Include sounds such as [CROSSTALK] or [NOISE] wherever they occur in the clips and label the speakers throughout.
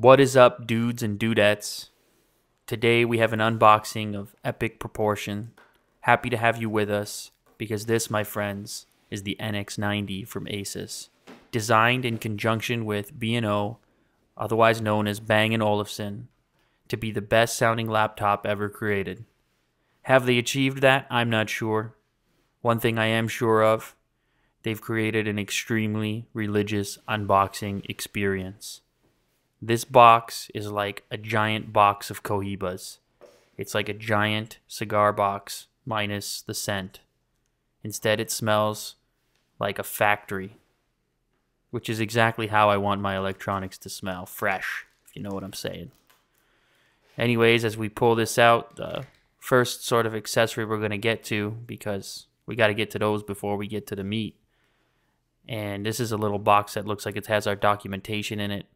Speaker 1: What is up, dudes and dudettes? Today we have an unboxing of epic proportion. Happy to have you with us because this, my friends, is the NX90 from Asus. Designed in conjunction with B&O, otherwise known as Bang & Olufsen, to be the best sounding laptop ever created. Have they achieved that? I'm not sure. One thing I am sure of, they've created an extremely religious unboxing experience. This box is like a giant box of Cohibas. It's like a giant cigar box minus the scent. Instead, it smells like a factory, which is exactly how I want my electronics to smell fresh, if you know what I'm saying. Anyways, as we pull this out, the first sort of accessory we're going to get to, because we got to get to those before we get to the meat. And this is a little box that looks like it has our documentation in it.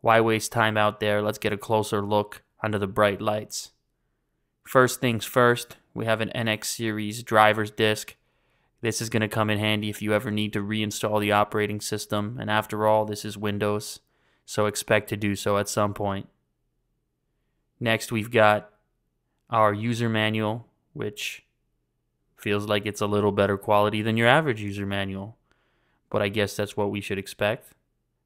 Speaker 1: Why waste time out there? Let's get a closer look under the bright lights. First things first, we have an NX series driver's disc. This is going to come in handy if you ever need to reinstall the operating system. And after all, this is Windows, so expect to do so at some point. Next, we've got our user manual, which feels like it's a little better quality than your average user manual. But I guess that's what we should expect.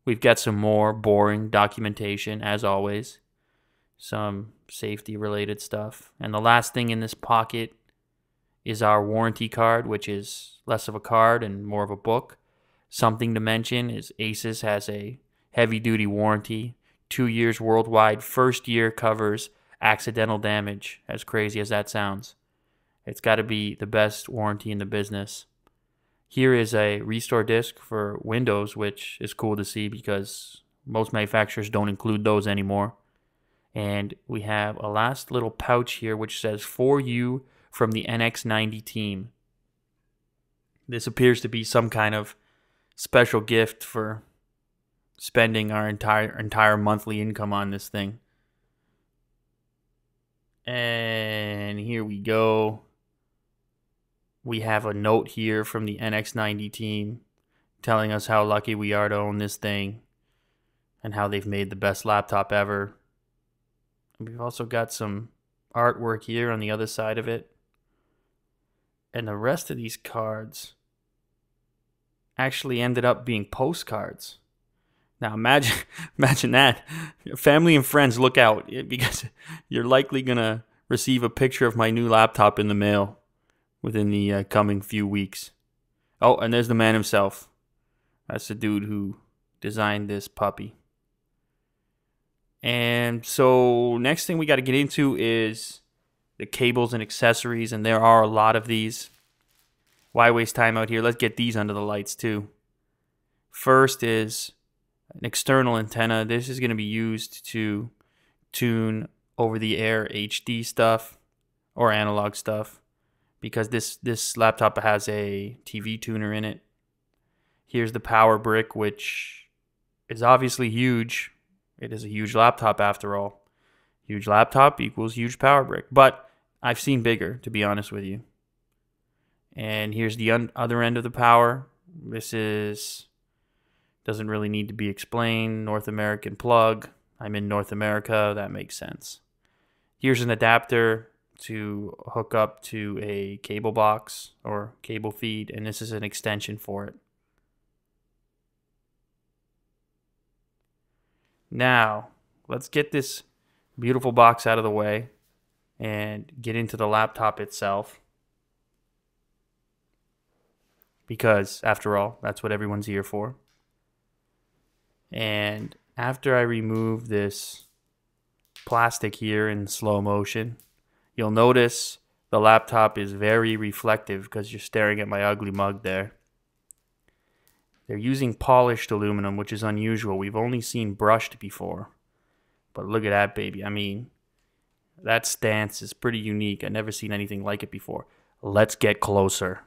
Speaker 1: We've got some more boring documentation, as always, some safety related stuff. And the last thing in this pocket is our warranty card, which is less of a card and more of a book. Something to mention is Asus has a heavy duty warranty, two years worldwide. First year covers accidental damage, as crazy as that sounds. It's got to be the best warranty in the business. Here is a restore disk for Windows, which is cool to see because most manufacturers don't include those anymore. And we have a last little pouch here which says for you from the NX90 team. This appears to be some kind of special gift for spending our entire entire monthly income on this thing. And here we go. We have a note here from the NX90 team telling us how lucky we are to own this thing and how they've made the best laptop ever. We've also got some artwork here on the other side of it. And the rest of these cards actually ended up being postcards. Now imagine [LAUGHS] imagine that. Family and friends look out eh, because [LAUGHS] you're likely going to receive a picture of my new laptop in the mail within the uh, coming few weeks. Oh, and there's the man himself. That's the dude who designed this puppy. And so next thing we got to get into is the cables and accessories and there are a lot of these. Why waste time out here? Let's get these under the lights too. First is an external antenna. This is going to be used to tune over the air HD stuff or analog stuff because this this laptop has a TV tuner in it. Here's the power brick which is obviously huge. It is a huge laptop after all. Huge laptop equals huge power brick, but I've seen bigger to be honest with you. And here's the other end of the power. This is doesn't really need to be explained. North American plug. I'm in North America. That makes sense. Here's an adapter to hook up to a cable box or cable feed, and this is an extension for it. Now, let's get this beautiful box out of the way and get into the laptop itself. Because, after all, that's what everyone's here for. And after I remove this plastic here in slow motion, you'll notice the laptop is very reflective because you're staring at my ugly mug there. They're using polished aluminum, which is unusual. We've only seen brushed before. But look at that, baby. I mean, that stance is pretty unique. I've never seen anything like it before. Let's get closer.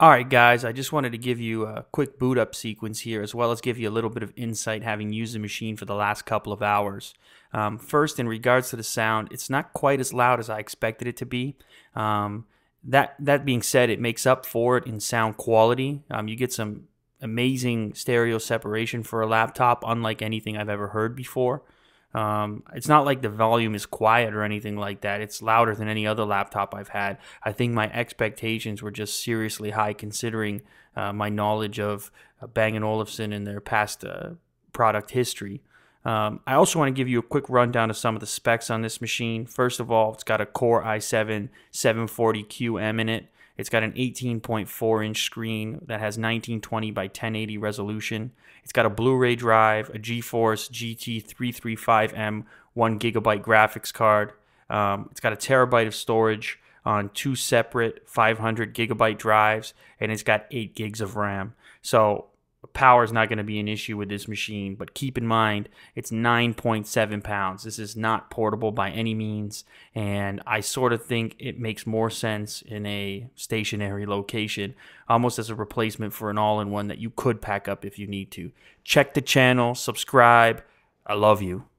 Speaker 1: All right, guys, I just wanted to give you a quick boot up sequence here, as well as give you a little bit of insight having used the machine for the last couple of hours. Um, first, in regards to the sound, it's not quite as loud as I expected it to be. Um, that that being said, it makes up for it in sound quality. Um, you get some amazing stereo separation for a laptop, unlike anything I've ever heard before. Um, it's not like the volume is quiet or anything like that. It's louder than any other laptop I've had. I think my expectations were just seriously high considering uh, my knowledge of uh, Bang & Olufsen and their past uh, product history. Um, I also want to give you a quick rundown of some of the specs on this machine. First of all, it's got a Core i7 740QM in it. It's got an 18.4 inch screen that has 1920 by 1080 resolution. It's got a Blu-ray drive, a GeForce GT335M 1 gigabyte graphics card. Um, it's got a terabyte of storage on two separate 500 gigabyte drives, and it's got 8 gigs of RAM. So power is not going to be an issue with this machine, but keep in mind it's 9.7 pounds. This is not portable by any means, and I sort of think it makes more sense in a stationary location, almost as a replacement for an all in one that you could pack up if you need to. Check the channel, subscribe. I love you.